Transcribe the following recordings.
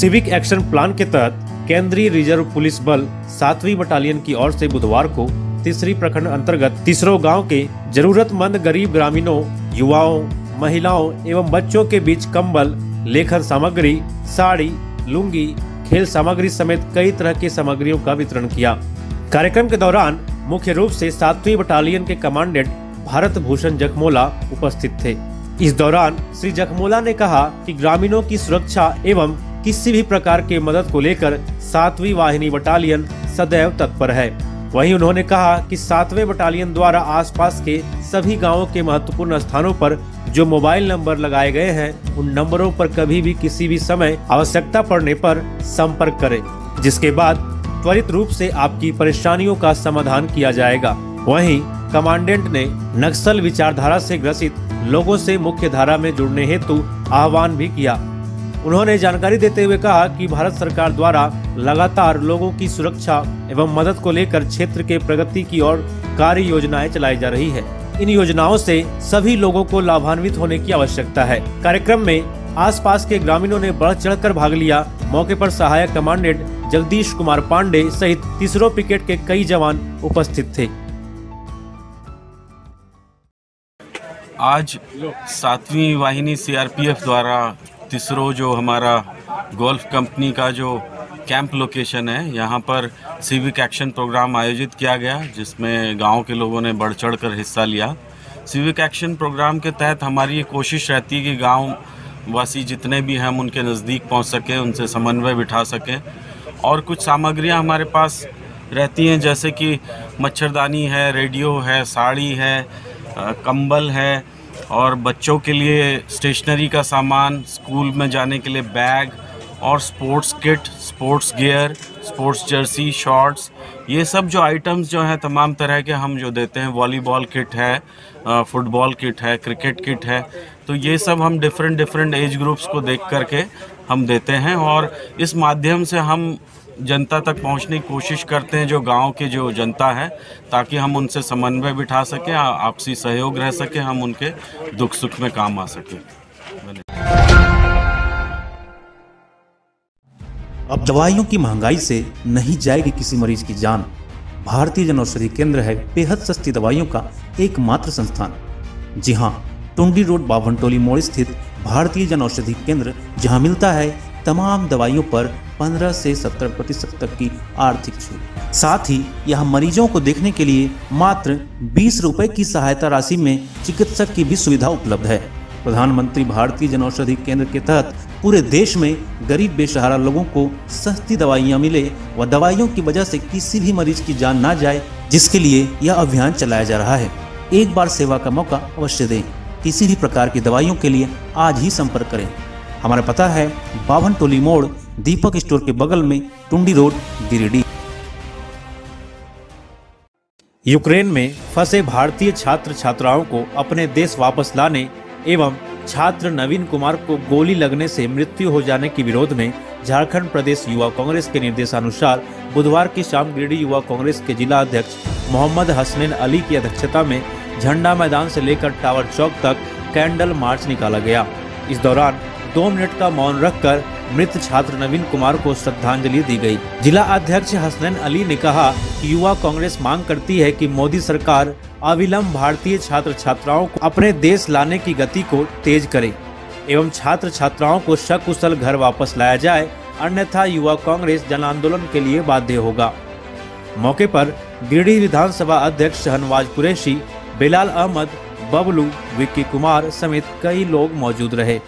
Civic action plan के तहत केंद्रीय रिज़र्व पुलिस बल सातवीं बटालियन की ओर से बुधवार को तीसरी प्रखंड अंतर्गत तीसरो गाँव के जरूरतमंद गरीब ग्रामीणों, युवाओं, महिलाओं एवं बच्चों के बीच कंबल, लेखन सामग्री, साड़ी, लुंगी, खेल सामग्री समेत कई तरह की सामग्रियों का वितरण किया। कार्यक्रम के दौरान मुख्य रूप से सातवीं बटालियन के कमांडेंट भारत भूषण जखमोला उपस्थित थे। इस दौरान श्री जखमोला ने कहा कि ग्रामीणों की सुरक्षा एवं किसी भी प्रकार के मदद को लेकर सातवीं वाहिनी बटालियन सदैव तत्पर है। वहीं उन्होंने कहा कि सातवें बटालियन द्वारा आसपास के सभी गाँवों के महत्वपूर्ण स्थानों पर जो मोबाइल नंबर लगाए गए हैं, उन नंबरों पर कभी भी किसी भी समय आवश्यकता पड़ने पर संपर्क करें, जिसके बाद त्वरित रूप से आपकी परेशानियों का समाधान किया जाएगा। वहीं कमांडेंट ने नक्सल विचारधारा से ग्रसित लोगों से मुख्य धारा में जुड़ने हेतु आह्वान भी किया। उन्होंने जानकारी देते हुए कहा कि भारत सरकार द्वारा लगातार लोगों की सुरक्षा एवं मदद को लेकर क्षेत्र के प्रगति की ओर कार्य योजनाएँ चलाई जा रही है। इन योजनाओं से सभी लोगों को लाभान्वित होने की आवश्यकता है। कार्यक्रम में आसपास के ग्रामीणों ने बढ़ चढ़कर भाग लिया। मौके पर सहायक कमांडेंट जगदीश कुमार पांडे सहित तीसरो पिकेट के कई जवान उपस्थित थे। आज सातवीं वाहिनी सीआरपीएफ द्वारा तीसरो जो हमारा गोल्फ कंपनी का जो कैंप लोकेशन है, यहाँ पर सिविक एक्शन प्रोग्राम आयोजित किया गया, जिसमें गाँव के लोगों ने बढ़ चढ़ कर हिस्सा लिया। सिविक एक्शन प्रोग्राम के तहत हमारी ये कोशिश रहती है कि गाँव वासी जितने भी हैं, हम उनके नज़दीक पहुँच सकें, उनसे समन्वय बिठा सकें। और कुछ सामग्रियाँ हमारे पास रहती हैं, जैसे कि मच्छरदानी है, रेडियो है, साड़ी है कंबल है और बच्चों के लिए स्टेशनरी का सामान स्कूल में जाने के लिए बैग और sports kit sports gear sports jersey shorts ये सब जो आइटम्स जो हैं, तमाम तरह के हम जो देते हैं वॉलीबॉल किट है फुटबॉल किट है क्रिकेट किट है तो ये सब हम डिफरेंट डिफरेंट एज ग्रुप्स को देख करके हम देते हैं और इस माध्यम से हम जनता तक पहुँचने की कोशिश करते हैं जो गाँव के जो जनता है, ताकि हम उनसे समन्वय बिठा सकें आपसी सहयोग रह सके, हम उनके दुख सुख में काम आ सकें। अब दवाइयों की महँगाई से नहीं जाएगी किसी मरीज़ की जान। भारतीय जन औषधि केंद्र है बेहद सस्ती दवाइयों का एकमात्र संस्थान। जी हाँ टुंडी रोड बावनटोली मोड़ स्थित भारतीय जन औषधि केंद्र, जहाँ मिलता है तमाम दवाइयों पर 15 से 70 प्रतिशत तक की आर्थिक छूट। साथ ही यह मरीजों को देखने के लिए मात्र बीस रुपए की सहायता राशि में चिकित्सक की भी सुविधा उपलब्ध है। प्रधानमंत्री भारतीय जनौषधि केंद्र के तहत पूरे देश में गरीब बेसहारा लोगों को सस्ती दवाइयाँ मिले व दवाइयों की वजह से किसी भी मरीज़ की जान ना जाए, जिसके लिए यह अभियान चलाया जा रहा है। एक बार सेवा का मौका अवश्य दें। किसी भी प्रकार की दवाइयों के लिए आज ही संपर्क करें। हमारा पता है, बावन टोली मोड़, दीपक स्टोर के बगल में टुंडी रोड, गिरिडीह। यूक्रेन में फंसे भारतीय छात्र छात्राओं को अपने देश वापस लाने एवं छात्र नवीन कुमार को गोली लगने से मृत्यु हो जाने के विरोध में झारखंड प्रदेश युवा कांग्रेस के निर्देशानुसार बुधवार की शाम गिरिडीह युवा कांग्रेस के जिला अध्यक्ष मोहम्मद हसनैन अली की अध्यक्षता में झंडा मैदान से लेकर टावर चौक तक कैंडल मार्च निकाला गया। इस दौरान दो मिनट का मौन रखकर मृत छात्र नवीन कुमार को श्रद्धांजलि दी गई। जिला अध्यक्ष हसनैन अली ने कहा कि युवा कांग्रेस मांग करती है कि मोदी सरकार अविलंब भारतीय छात्र छात्राओं को अपने देश लाने की गति को तेज करे एवं छात्र छात्राओं को सकुशल घर वापस लाया जाए, अन्यथा युवा कांग्रेस जन आंदोलन के लिए बाध्य होगा मौके पर गिरिडीह विधानसभा अध्यक्ष शहनवाज कुरैशी, बिलाल अहमद, बबलू, विक्की कुमार समेत कई लोग मौजूद रहे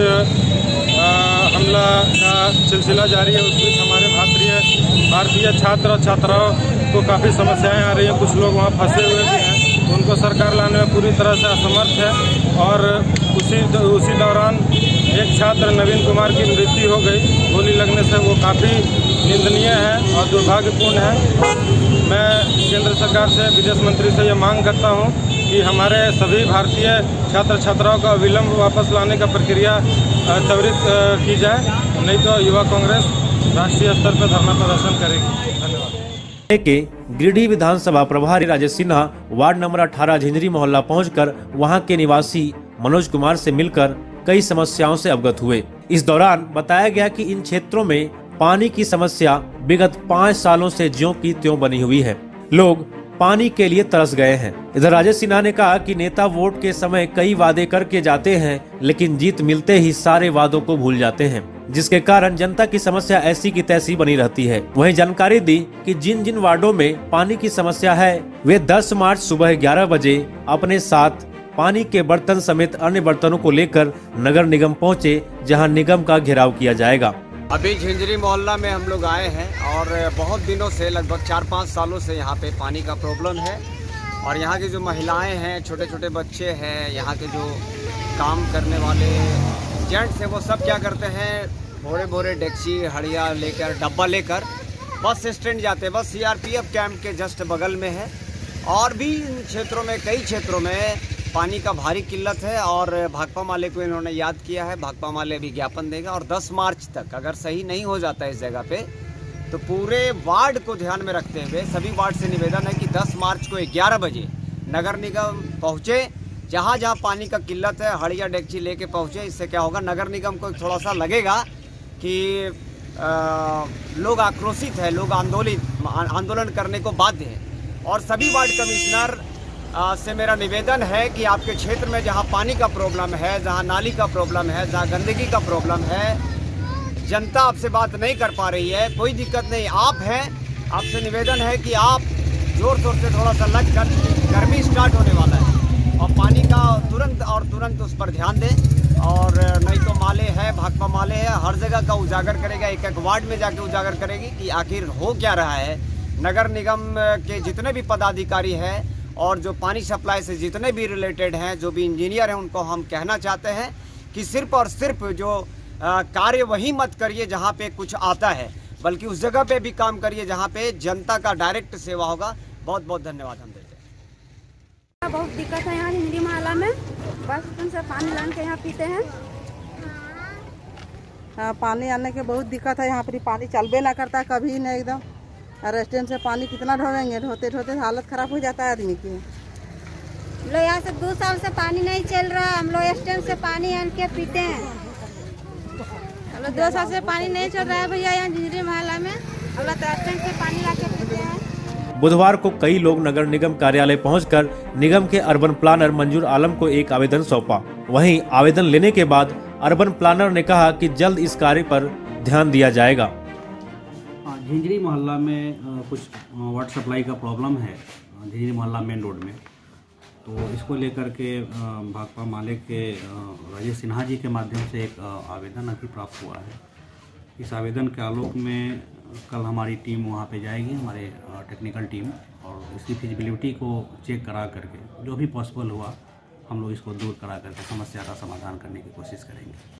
हमला का सिलसिला जारी है उस बीच हमारे भारतीय भारतीय छात्र और छात्राओं को काफ़ी समस्याएँ आ रही हैं। कुछ लोग वहाँ फंसे हुए भी हैं। उनको सरकार लाने में पूरी तरह से असमर्थ है और उसी उसी दौरान एक छात्र, नवीन कुमार की मृत्यु हो गई। गोली लगने से वो काफ़ी निंदनीय है और दुर्भाग्यपूर्ण है। मैं केंद्र सरकार से, विदेश मंत्री से ये मांग करता हूँ कि हमारे सभी भारतीय छात्र छात्राओं का विलम्ब वापस लाने का प्रक्रिया त्वरित की जाए। नहीं तो युवा कांग्रेस राष्ट्रीय स्तर पर धरना प्रदर्शन करेगी। धन्यवाद। के गिरिडीह विधानसभा प्रभारी राजेश सिन्हा वार्ड नंबर 18 झिंझरी मोहल्ला पहुंचकर वहाँ के निवासी मनोज कुमार से मिलकर कई समस्याओं से अवगत हुए। इस दौरान बताया गया कि इन क्षेत्रों में पानी की समस्या विगत पाँच सालों से ज्यों की त्यों बनी हुई है। लोग पानी के लिए तरस गए हैं। इधर राजेश सिन्हा ने कहा कि नेता वोट के समय कई वादे करके जाते हैं, लेकिन जीत मिलते ही सारे वादों को भूल जाते हैं, जिसके कारण जनता की समस्या ऐसी की तैसी बनी रहती है। वहीं जानकारी दी कि जिन जिन वार्डो में पानी की समस्या है, वे 10 मार्च सुबह 11 बजे अपने साथ पानी के बर्तन समेत अन्य बर्तनों को लेकर नगर निगम पहुँचे, जहाँ निगम का घेराव किया जाएगा। अभी झिंझरी मोहल्ला में हम लोग आए हैं और बहुत दिनों से, लगभग चार पाँच सालों से यहाँ पे पानी का प्रॉब्लम है। और यहाँ की जो महिलाएँ हैं छोटे छोटे बच्चे हैं, यहाँ के जो काम करने वाले जेंट्स हैं, वो सब क्या करते हैं? भोरे भोरे डेक्ची, हड़िया लेकर, डब्बा लेकर बस स्टैंड जाते हैं। बस सीआरपीएफ कैंप के जस्ट बगल में है। और भी इन क्षेत्रों में, कई क्षेत्रों में पानी का भारी किल्लत है और भाकपा माले को इन्होंने याद किया है। भाकपा माले अभी ज्ञापन देगा और 10 मार्च तक अगर सही नहीं हो जाता इस जगह पे तो पूरे वार्ड को ध्यान में रखते हुए सभी वार्ड से निवेदन है कि 10 मार्च को 11 बजे नगर निगम पहुँचे। जहाँ जहाँ पानी का किल्लत है हड़िया डेगची लेके पहुँचे इससे क्या होगा नगर निगम को थोड़ा सा लगेगा कि आ, लोग आक्रोशित है लोग आंदोलित आंदोलन करने को बाध्य है। और सभी वार्ड कमिश्नर से मेरा निवेदन है कि आपके क्षेत्र में जहाँ पानी का प्रॉब्लम है, जहाँ नाली का प्रॉब्लम है, जहाँ गंदगी का प्रॉब्लम है, जनता आपसे बात नहीं कर पा रही है, कोई दिक्कत नहीं। आप हैं, आपसे निवेदन है कि आप ज़ोर शोर से थोड़ा सा लग कर गर्मी स्टार्ट होने वाला है। और पानी का तुरंत और तुरंत उस पर ध्यान दें। और नहीं तो माले है, भाकपा माले है, हर जगह का उजागर करेगा एक एक वार्ड में जाके उजागर करेगी कि आखिर हो क्या रहा है। नगर निगम के जितने भी पदाधिकारी हैं और जो पानी सप्लाई से जितने भी रिलेटेड हैं जो भी इंजीनियर हैं उनको हम कहना चाहते हैं कि सिर्फ़ और सिर्फ़ जो कार्य वही मत करिए जहाँ पे कुछ आता है बल्कि उस जगह पे भी काम करिए जहाँ पे जनता का डायरेक्ट सेवा होगा। बहुत बहुत धन्यवाद हम देते हैं। बहुत दिक्कत है यहाँ हिंदी मोहल्ला में। बस उनसे पानी लान के यहाँ पीते हैं। हाँ पानी आने के बहुत दिक्कत है यहाँ पर पानी चलबे ना करता कभी नहीं एकदम। रेस्टोरेंट से पानी कितना ढोएँगे ढोते ढोते हालत खराब हो जाता है आदमी की। हम लोग यहाँ से दो साल से पानी नहीं चल रहा हम लोग स्टैंड से पानी आन के पीते हैं। हम लोग दो साल से पानी नहीं चल रहा है भैया यहाँ जिंजरी मोहल्ला में। हम लोग तो स्टैंड से पानी ला के पीते हैं। बुधवार को कई लोग नगर निगम कार्यालय पहुंचकर निगम के अर्बन प्लानर मंजूर आलम को एक आवेदन सौंपा। वहीं आवेदन लेने के बाद अर्बन प्लानर ने कहा कि जल्द इस कार्य पर ध्यान दिया जाएगा। झिंझरी मोहल्ला में कुछ वाटर सप्लाई का प्रॉब्लम है झिंझरी मोहल्ला मेन रोड में। तो इसको लेकर के भाकपा माले के राजेश सिन्हा जी के माध्यम से एक आवेदन अभी प्राप्त हुआ है। इस आवेदन के आलोक में कल हमारी टीम वहाँ पे जाएगी, हमारे टेक्निकल टीम और इसकी फिजिबिलिटी को चेक करा करके, जो भी पॉसिबल हुआ, हम लोग इसको दूर करा करके समस्या का समाधान करने की कोशिश करेंगे।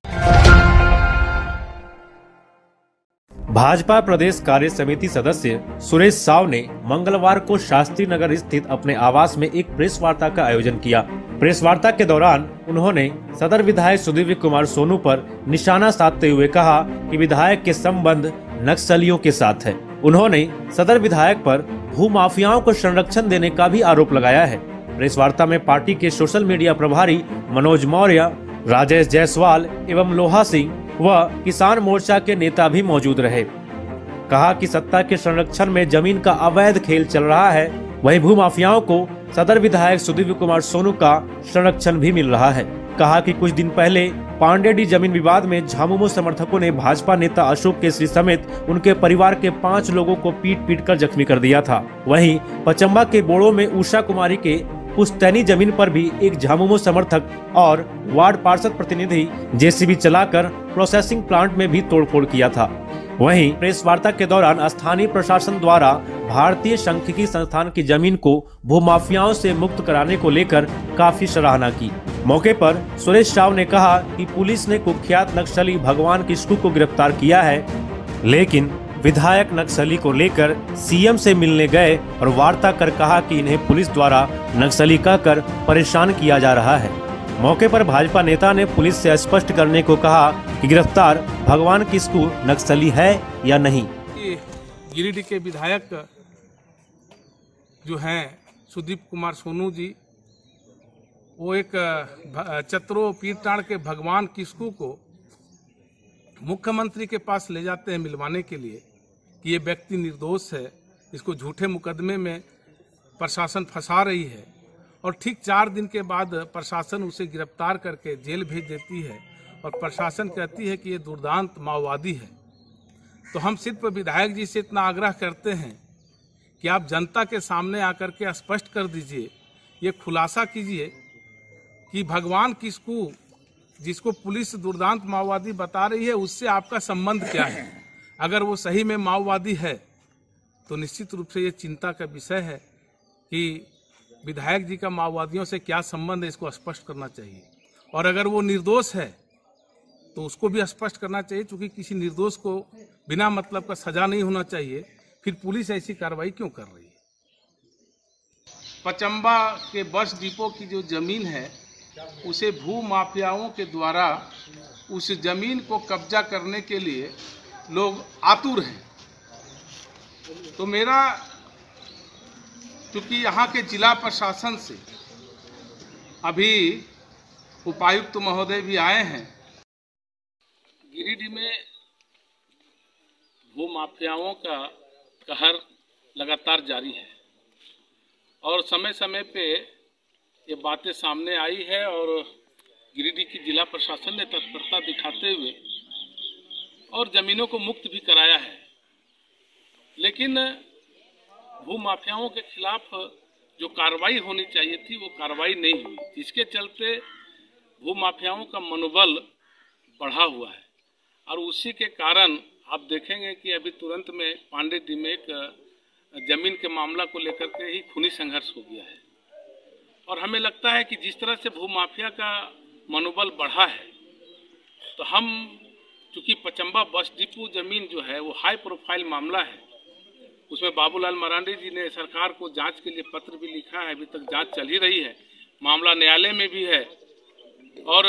भाजपा प्रदेश कार्य समिति सदस्य सुरेश साव ने मंगलवार को शास्त्री नगर स्थित अपने आवास में एक प्रेस वार्ता का आयोजन किया। प्रेस वार्ता के दौरान उन्होंने सदर विधायक सुदीव्य कुमार सोनू पर निशाना साधते हुए कहा कि विधायक के संबंध नक्सलियों के साथ है। उन्होंने सदर विधायक पर भू माफियाओं को संरक्षण देने का भी आरोप लगाया है। प्रेस वार्ता में पार्टी के सोशल मीडिया प्रभारी मनोज मौर्य, राजेश जायसवाल एवं लोहा सिंह व किसान मोर्चा के नेता भी मौजूद रहे। कहा कि सत्ता के संरक्षण में ज़मीन का अवैध खेल चल रहा है, वहीं भूमाफियाओं को सदर विधायक सुदीप कुमार सोनू का संरक्षण भी मिल रहा है। कहा कि कुछ दिन पहले पांडेडी ज़मीन विवाद में झामुमो समर्थकों ने भाजपा नेता अशोक केसरी समेत उनके परिवार के पाँच लोगों को पीट पीट कर जख्मी कर दिया था। वहीं पचम्बा के बोड़ो में उषा कुमारी के पुस्तैनी ज़मीन पर भी एक झामुमो समर्थक और वार्ड पार्षद प्रतिनिधि जेसीबी चलाकर प्रोसेसिंग प्लांट में भी तोड़फोड़ किया था। वहीं प्रेस वार्ता के दौरान स्थानीय प्रशासन द्वारा भारतीय सांख्यिकी संस्थान की ज़मीन को भूमाफियाओं से मुक्त कराने को लेकर काफ़ी सराहना की। मौके पर सुरेश राव ने कहा कि पुलिस ने कुख्यात नक्सली भगवान किस्कू को गिरफ़्तार किया है, लेकिन विधायक नक्सली को लेकर सीएम से मिलने गए और वार्ता कर कहा कि इन्हें पुलिस द्वारा नक्सली कहकर परेशान किया जा रहा है। मौके पर भाजपा नेता ने पुलिस से स्पष्ट करने को कहा कि गिरफ़्तार भगवान किस्कू नक्सली है या नहीं। गिरिडीह के विधायक जो हैं, सुदीप कुमार सोनू जी, वो एक चतरो पीरटाण के भगवान किस्कू को मुख्यमंत्री के पास ले जाते हैं मिलवाने के लिए। कि ये व्यक्ति निर्दोष है, इसको झूठे मुकदमे में प्रशासन फंसा रही है और ठीक चार दिन के बाद प्रशासन उसे गिरफ़्तार करके जेल भेज देती है और प्रशासन कहती है कि ये दुर्दांत माओवादी है। तो हम सिर्फ़ विधायक जी से इतना आग्रह करते हैं कि आप जनता के सामने आकर के स्पष्ट कर दीजिए, ये खुलासा कीजिए कि भगवान किसको, जिसको पुलिस दुर्दांत माओवादी बता रही है, उससे आपका संबंध क्या है? अगर वो सही में माओवादी है तो निश्चित रूप से ये चिंता का विषय है कि विधायक जी का माओवादियों से क्या संबंध है, इसको स्पष्ट करना चाहिए। और अगर वो निर्दोष है तो उसको भी स्पष्ट करना चाहिए क्योंकि किसी निर्दोष को बिना मतलब का सजा नहीं होना चाहिए, फिर पुलिस ऐसी कार्रवाई क्यों कर रही है? पचम्बा के बस डिपो की जो ज़मीन है, उसे भू माफियाओं के द्वारा उस ज़मीन को कब्जा करने के लिए लोग आतुर हैं। तो मेरा, चूँकि यहाँ के जिला प्रशासन से अभी उपायुक्त महोदय भी आए हैं, गिरिडीह में भू माफियाओं का कहर लगातार जारी है। और समय समय पे ये बातें सामने आई है और गिरिडीह की जिला प्रशासन ने तत्परता दिखाते हुए और जमीनों को मुक्त भी कराया है। लेकिन भू माफियाओं के खिलाफ जो कार्रवाई होनी चाहिए थी, वो कार्रवाई नहीं हुई। जिसके चलते भू माफियाओं का मनोबल बढ़ा हुआ है। और उसी के कारण आप देखेंगे कि अभी तुरंत में पांडे में एक ज़मीन के मामला को लेकर के ही खूनी संघर्ष हो गया है। और हमें लगता है कि जिस तरह से भू माफिया का मनोबल बढ़ा है तो हम चूँकि पचम्बा बस डिपो ज़मीन जो है, वो हाई प्रोफ़ाइल मामला है। उसमें बाबूलाल मरांडी जी ने सरकार को जाँच के लिए पत्र भी लिखा है, अभी तक जाँच चल ही रही है। मामला न्यायालय में भी है। और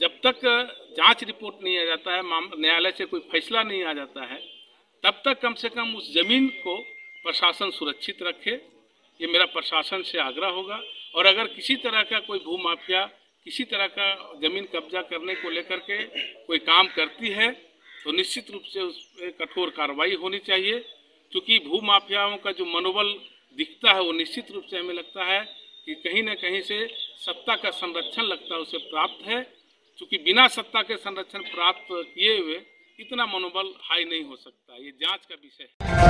जब तक जाँच रिपोर्ट नहीं आ जाता है न्यायालय से कोई फैसला नहीं आ जाता है, तब तक कम से कम उस ज़मीन को प्रशासन सुरक्षित रखे। ये मेरा प्रशासन से आग्रह होगा। और अगर किसी तरह का कोई भू माफिया किसी तरह का ज़मीन कब्जा करने को लेकर के कोई काम करती है तो निश्चित रूप से उस पर कठोर कार्रवाई होनी चाहिए। क्योंकि भू माफियाओं का जो मनोबल दिखता है, वो निश्चित रूप से हमें लगता है कि कहीं ना कहीं से सत्ता का संरक्षण लगता है, उसे प्राप्त है। क्योंकि बिना सत्ता के संरक्षण प्राप्त किए हुए इतना मनोबल हाई नहीं हो सकता, ये जाँच का विषय है।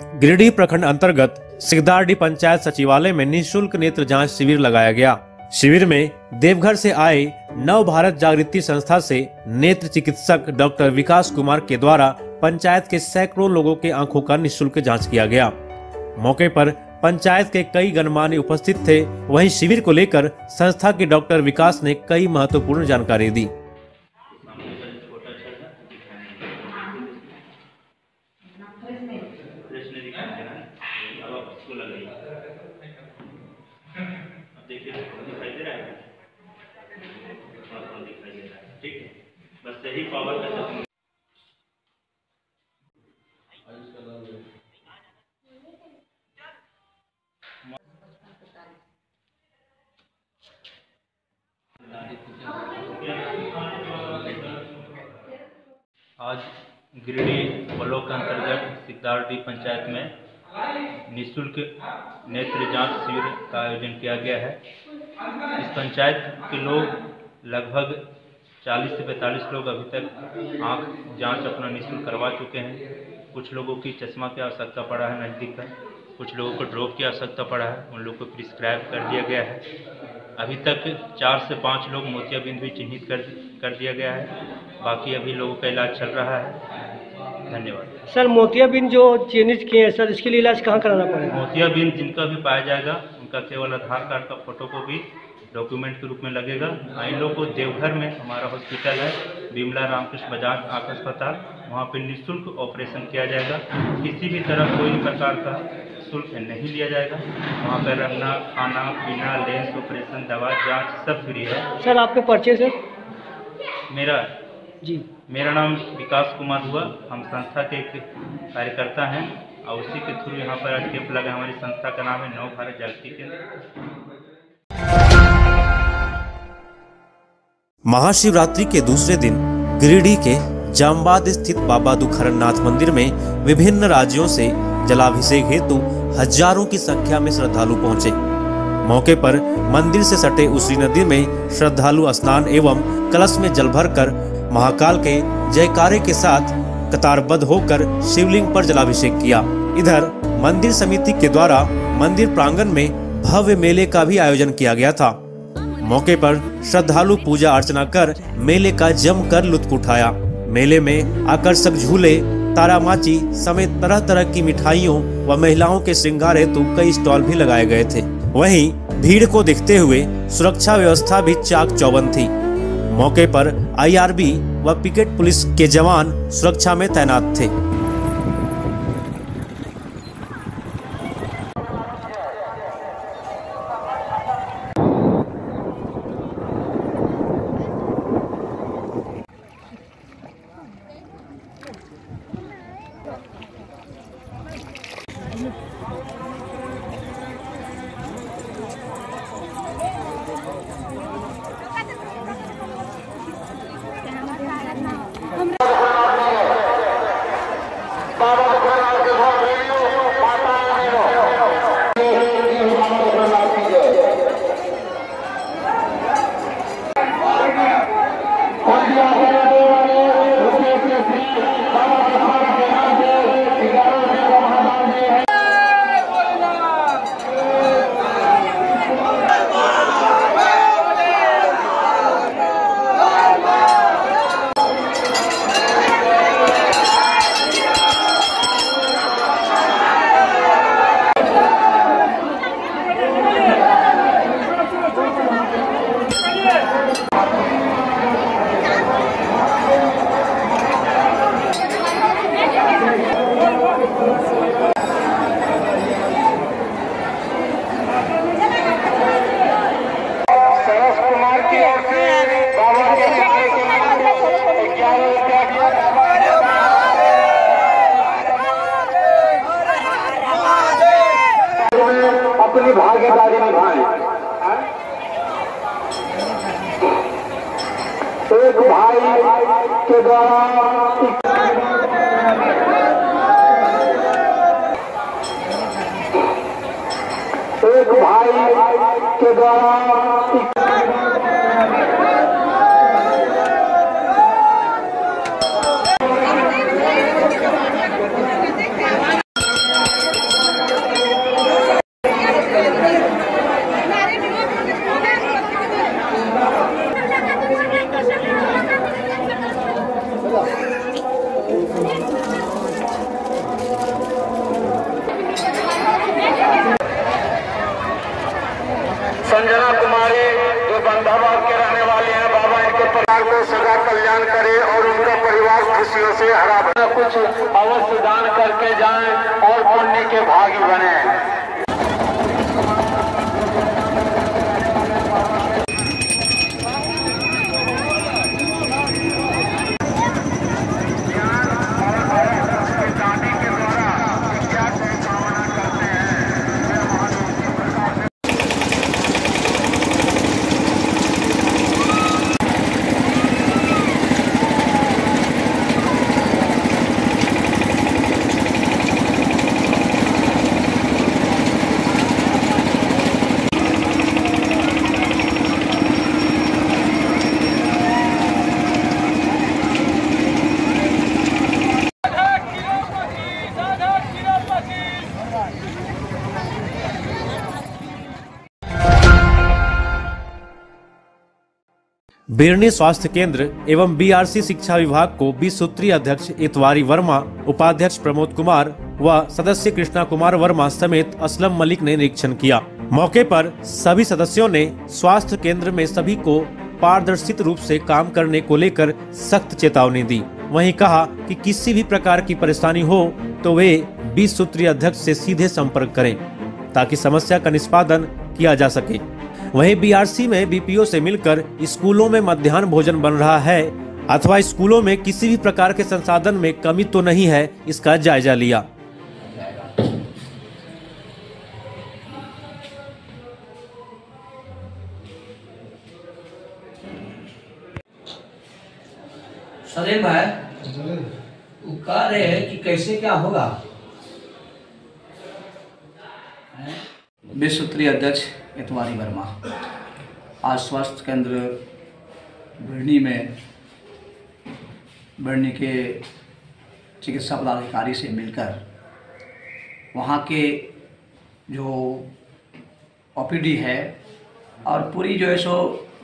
गिरिडीह प्रखंड अंतर्गत सिगदारडी पंचायत सचिवालय में निशुल्क नेत्र जाँच शिविर लगाया गया। शिविर में देवघर से आए नव भारत जागृति संस्था से नेत्र चिकित्सक डॉक्टर विकास कुमार के द्वारा पंचायत के सैकड़ों लोगों के आँखों का निःशुल्क जाँच किया गया। मौके पर पंचायत के कई गणमान्य उपस्थित थे। वहीं शिविर को लेकर संस्था के डॉक्टर विकास ने कई महत्वपूर्ण जानकारी दी। गिरिडीह ब्लॉक अंतर्गत सिद्धार्थी पंचायत में निःशुल्क नेत्र जाँच शिविर का आयोजन किया गया है। इस पंचायत के लोग लगभग 40 से 45 लोग अभी तक आँख जाँच अपना निःशुल्क करवा चुके हैं। कुछ लोगों की चश्मा की आवश्यकता पड़ा है नज़दीक में कुछ लोगों को ड्रॉप की आवश्यकता पड़ा है। उन लोग को प्रिस्क्राइब कर दिया गया है। अभी तक चार से पाँच लोग मोतियाबिंद भी चिन्हित कर कर दिया गया है। बाकी अभी लोगों का इलाज चल रहा है। धन्यवाद। सर मोतियाबिंद जो चिन्हित किए हैं सर इसके लिए इलाज कहाँ कराना पड़ेगा? मोतियाबिंद जिनका भी पाया जाएगा उनका केवल आधार कार्ड का फ़ोटो को भी डॉक्यूमेंट के रूप में लगेगा। इन लोग को देवघर में हमारा हॉस्पिटल है बिमला रामकृष्ण बजाज आँख अस्पताल। वहाँ पर निःशुल्क ऑपरेशन किया जाएगा। किसी भी तरह कोई प्रकार का शुल्क नहीं लिया जाएगा। वहाँ पर रहना खाना पीना लेंस ऑपरेशन दवा जाँच सब फ्री है। सर आपके पर्चे सर मेरा जी। मेरा नाम विकास कुमार हुआ। हम संस्था के एक कार्यकर्ता हैं और उसी के थ्रू यहाँ पर कैंप लगा हमारी संस्था का नाम है नव भारत जागृति केंद्र। महाशिवरात्रि के दूसरे दिन गिरिडीह के जामबाद स्थित बाबा दुखरन नाथ मंदिर में विभिन्न राज्यों से जलाभिषेक हेतु हज़ारों की संख्या में श्रद्धालु पहुँचे। मौके पर मंदिर से सटे उसी नदी में श्रद्धालु स्नान एवं कलश में जल भरकर महाकाल के जयकारे के साथ कतारबद्ध होकर शिवलिंग पर जलाभिषेक किया। इधर, मंदिर समिति के द्वारा मंदिर प्रांगण में भव्य मेले का भी आयोजन किया गया था। मौके पर श्रद्धालु पूजा अर्चना कर मेले का जमकर लुत्फ उठाया। मेले में आकर्षक झूले, तारामाची समेत तरह तरह की मिठाइयों व महिलाओं के श्रृंगार हेतु कई स्टॉल भी लगाए गए थे। वहीं भीड़ को देखते हुए सुरक्षा व्यवस्था भी चाक चौबंद थी। मौके पर आईआरबी व पिकेट पुलिस के जवान सुरक्षा में तैनात थे। के बेरनी स्वास्थ्य केंद्र एवं बीआरसी शिक्षा विभाग को बीस सूत्रीय अध्यक्ष इतवारी वर्मा, उपाध्यक्ष प्रमोद कुमार व सदस्य कृष्णा कुमार वर्मा समेत असलम मलिक ने निरीक्षण किया। मौके पर सभी सदस्यों ने स्वास्थ्य केंद्र में सभी को पारदर्शित रूप से काम करने को लेकर सख्त चेतावनी दी। वहीं कहा कि किसी भी प्रकार की परेशानी हो तो वे बीस सूत्रीय अध्यक्ष से सीधे संपर्क करें, ताकि समस्या का निष्पादन किया जा सके। वहीं बीआरसी में बीपीओ से मिलकर स्कूलों में मध्यान्ह भोजन बन रहा है। अथवा स्कूलों में किसी भी प्रकार के संसाधन में कमी तो नहीं है इसका जायजा लिया। सदैव भाई वो कह रहे हैं कि कैसे क्या होगा? विश्व सूत्रीय अध्यक्ष इतवारी वर्मा। आज स्वास्थ्य केंद्र बिरनी में बिरनी के चिकित्सा पदाधिकारी से मिलकर वहाँ के जो ओपीडी है और पूरी जो है सो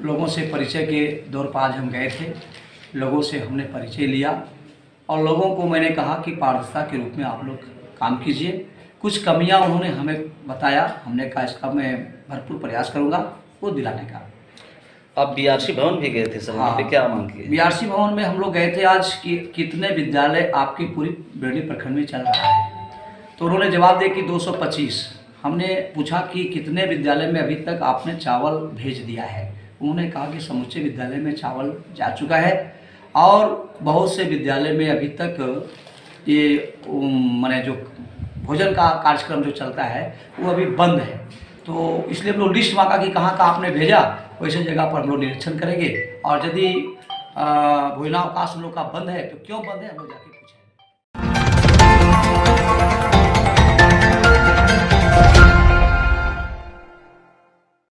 लोगों से परिचय के दौर पर आज हम गए थे। लोगों से हमने परिचय लिया और लोगों को मैंने कहा कि पारदर्शिता के रूप में आप लोग काम कीजिए। कुछ कमियाँ उन्होंने हमें बताया। हमने कहा इसका मैं भरपूर प्रयास करूँगा वो दिलाने का। आप बीआरसी भवन भी गए थे सर वहाँ पे क्या मांग किए बीआरसी भवन में हम लोग गए थे आज कि कितने विद्यालय आपकी पूरी बिरनी प्रखंड में चल रहा है। तो उन्होंने जवाब दिया कि 225 हमने पूछा कि कितने विद्यालय में अभी तक आपने चावल भेज दिया है? उन्होंने कहा कि समूचे विद्यालय में चावल जा चुका है और बहुत से विद्यालय में अभी तक ये मैंने जो भोजन का कार्यक्रम जो चलता है वो अभी बंद है। तो इसलिए हम लोग लिस्ट मांगा कि कहाँ कहाँ आपने भेजा, वैसे जगह पर हम लोग निरीक्षण करेंगे। और यदि भोजनावकाश हम लोग का बंद है तो क्यों बंद है, हम लोग जाके पूछेंगे।